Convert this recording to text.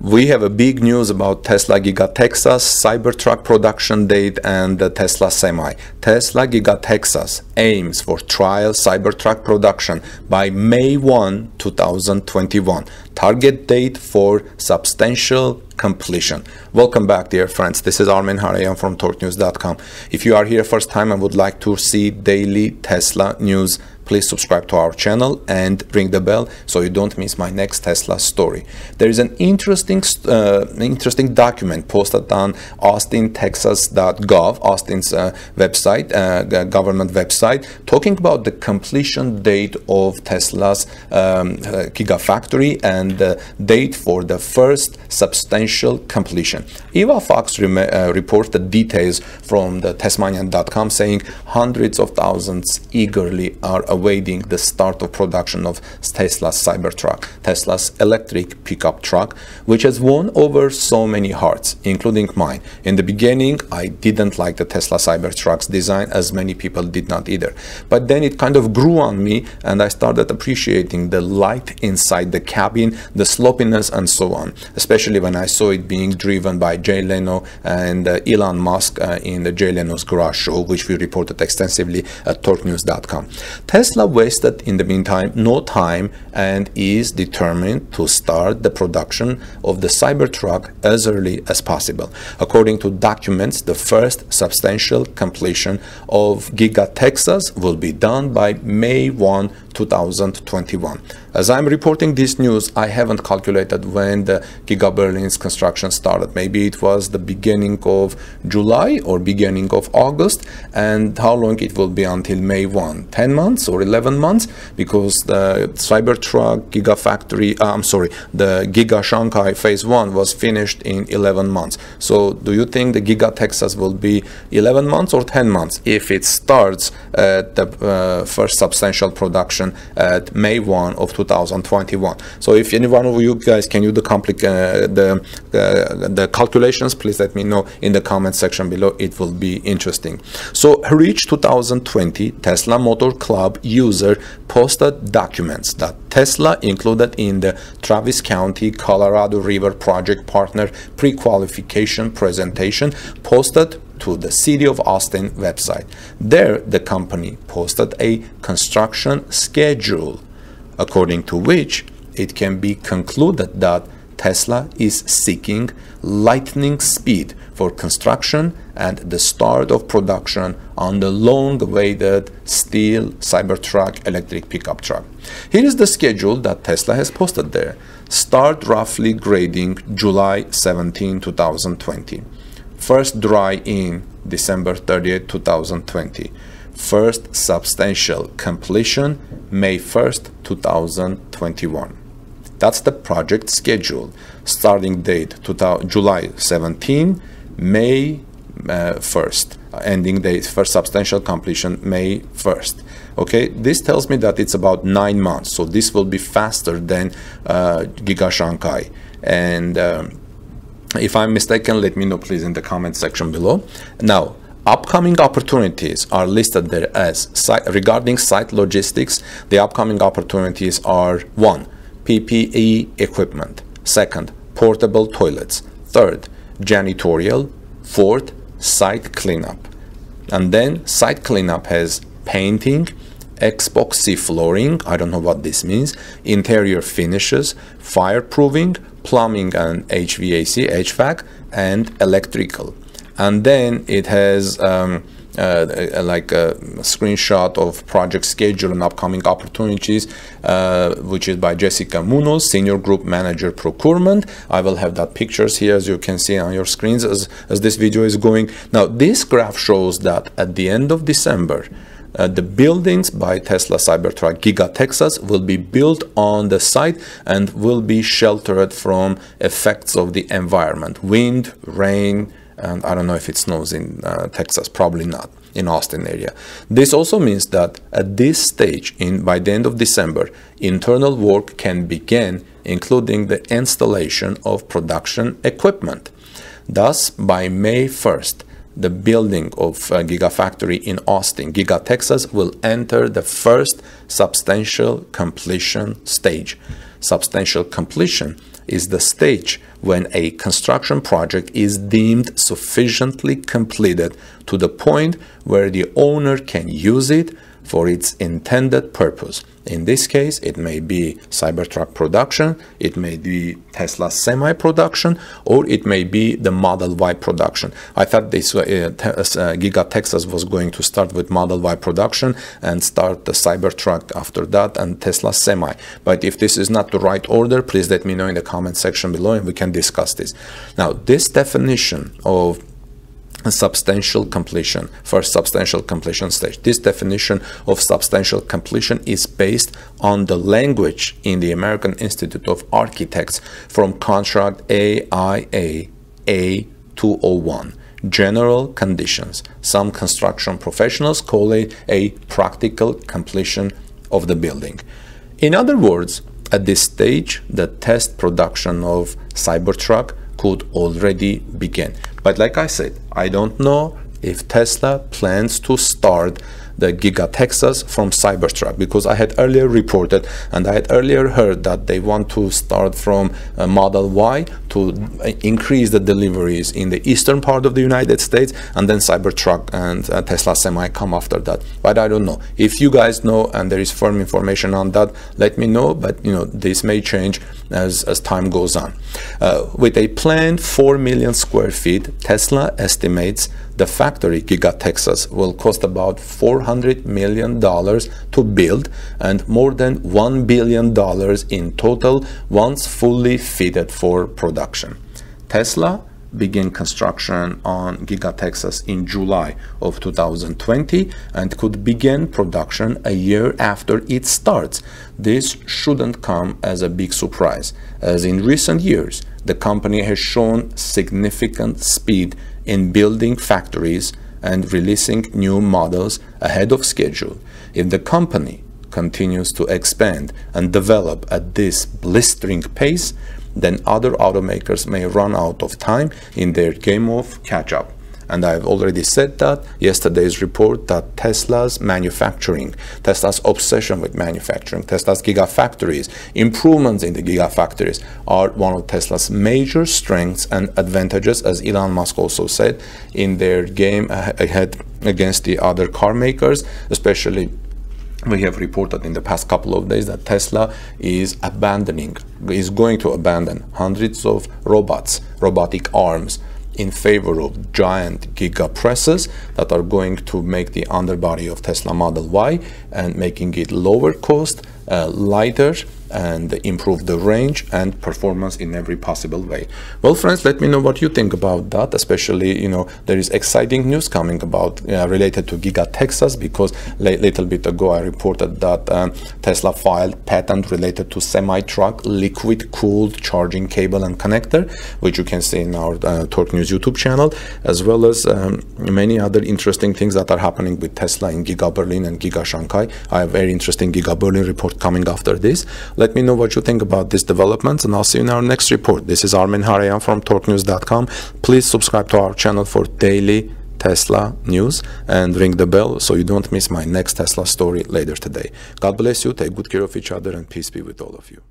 we have a big news about Tesla Giga Texas Cybertruck production date and the Tesla Semi. Tesla Giga Texas aims for trial Cybertruck production by May 1, 2021. Target date for substantial completion. Welcome back, dear friends. This is Armen Hareyan from TorqueNews.com. If you are here first time and would like to see daily Tesla news, please subscribe to our channel and ring the bell so you don't miss my next Tesla story. There is an interesting uh, interesting document posted on austintexas.gov, Austin's uh, website, uh, government website, talking about the completion date of Tesla's um, uh, Gigafactory and the date for the first substantial completion. Eva Fox uh, reports the details from the Tesmanian.com saying hundreds of thousands eagerly are awaiting the start of production of Tesla's Cybertruck, Tesla's electric pickup truck, which has won over so many hearts, including mine. In the beginning, I didn't like the Tesla Cybertruck's design, as many people did not either. But then it kind of grew on me, and I started appreciating the light inside the cabin, the sloppiness, and so on, especially when I saw it being driven by Jay Leno and uh, Elon Musk uh, in the Jay Leno's Garage Show, which we reported extensively at TorqueNews.com. Tesla wasted in the meantime no time and is determined to start the production of the Cybertruck as early as possible. According to documents, the first substantial completion of Giga Texas will be done by May 1, 2021. As I'm reporting this news, I haven't calculated when the Giga Berlin's construction started. Maybe it was the beginning of July or beginning of August, and how long it will be until May 1? 10 months or 11 months? Because the Cybertruck Gigafactory, uh, I'm sorry, the Giga Shanghai Phase 1 was finished in 11 months. So do you think the Giga Texas will be 11 months or 10 months if it starts at the uh, first substantial production at May 1 of 2021. So if any one of you guys can do the, uh, the, uh, the calculations, please let me know in the comment section below. It will be interesting. So Reach 2020 Tesla Motor Club user posted documents that Tesla included in the Travis County Colorado River Project Partner pre-qualification presentation posted to the City of Austin website. There, the company posted a construction schedule according to which it can be concluded that Tesla is seeking lightning speed for construction and the start of production on the long-awaited steel Cybertruck electric pickup truck. Here is the schedule that Tesla has posted there. Start roughly grading July 17, 2020. First dry in December 30, 2020 first substantial completion May 1st, 2021. That's the project schedule. Starting date July 17, May uh, 1st. Ending date for substantial completion May 1st. Okay, this tells me that it's about nine months. So this will be faster than uh, Giga Shanghai. And um, if I'm mistaken, let me know please in the comment section below. Now, Upcoming opportunities are listed there as site, regarding site logistics. The upcoming opportunities are one, PPE equipment. Second, portable toilets. Third, janitorial. Fourth, site cleanup. And then site cleanup has painting, epoxy flooring, I don't know what this means, interior finishes, fireproofing, plumbing and HVAC, HVAC, and electrical and then it has um, uh, like a screenshot of project schedule and upcoming opportunities, uh, which is by Jessica Munoz, Senior Group Manager Procurement. I will have that pictures here as you can see on your screens as, as this video is going. Now, this graph shows that at the end of December, uh, the buildings by Tesla Cybertruck Giga Texas will be built on the site and will be sheltered from effects of the environment, wind, rain, and I don't know if it snows in uh, Texas, probably not in Austin area. This also means that at this stage, in by the end of December, internal work can begin, including the installation of production equipment. Thus, by May 1st, the building of a Gigafactory in Austin, Giga Texas, will enter the first substantial completion stage. Substantial completion is the stage when a construction project is deemed sufficiently completed to the point where the owner can use it for its intended purpose. In this case, it may be Cybertruck production, it may be Tesla semi production, or it may be the Model Y production. I thought this uh, uh, Giga Texas was going to start with Model Y production and start the Cybertruck after that and Tesla semi. But if this is not the right order, please let me know in the comment section below and we can discuss this. Now, this definition of substantial completion for substantial completion stage. This definition of substantial completion is based on the language in the American Institute of Architects from contract AIA A201 general conditions. Some construction professionals call it a practical completion of the building. In other words, at this stage, the test production of Cybertruck could already begin. But like I said, I don't know if Tesla plans to start the Giga Texas from Cybertruck because I had earlier reported and I had earlier heard that they want to start from Model Y to increase the deliveries in the eastern part of the United States and then Cybertruck and uh, Tesla Semi come after that. But I don't know. If you guys know and there is firm information on that, let me know. But you know this may change as, as time goes on. Uh, with a planned 4 million square feet, Tesla estimates the factory Giga Texas will cost about 400 million dollars to build and more than 1 billion dollars in total once fully fitted for production. Tesla began construction on Giga Texas in July of 2020 and could begin production a year after it starts. This shouldn't come as a big surprise, as in recent years, the company has shown significant speed in building factories and releasing new models ahead of schedule. If the company continues to expand and develop at this blistering pace, then other automakers may run out of time in their game of catch up. And I've already said that yesterday's report that Tesla's manufacturing, Tesla's obsession with manufacturing, Tesla's gigafactories, improvements in the gigafactories are one of Tesla's major strengths and advantages, as Elon Musk also said in their game ahead against the other car makers, especially we have reported in the past couple of days that Tesla is abandoning, is going to abandon hundreds of robots, robotic arms in favor of giant giga presses that are going to make the underbody of Tesla Model Y and making it lower cost, uh, lighter, and improve the range and performance in every possible way. Well, friends, let me know what you think about that. Especially, you know, there is exciting news coming about uh, related to Giga Texas because a little bit ago I reported that um, Tesla filed patent related to semi-truck liquid cooled charging cable and connector, which you can see in our uh, Torque News YouTube channel, as well as um, many other interesting things that are happening with Tesla in Giga Berlin and Giga Shanghai. I have very interesting Giga Berlin report coming after this. Let me know what you think about these developments and I'll see you in our next report. This is Armen Hareyan from TorqueNews.com. Please subscribe to our channel for daily Tesla news and ring the bell so you don't miss my next Tesla story later today. God bless you, take good care of each other, and peace be with all of you.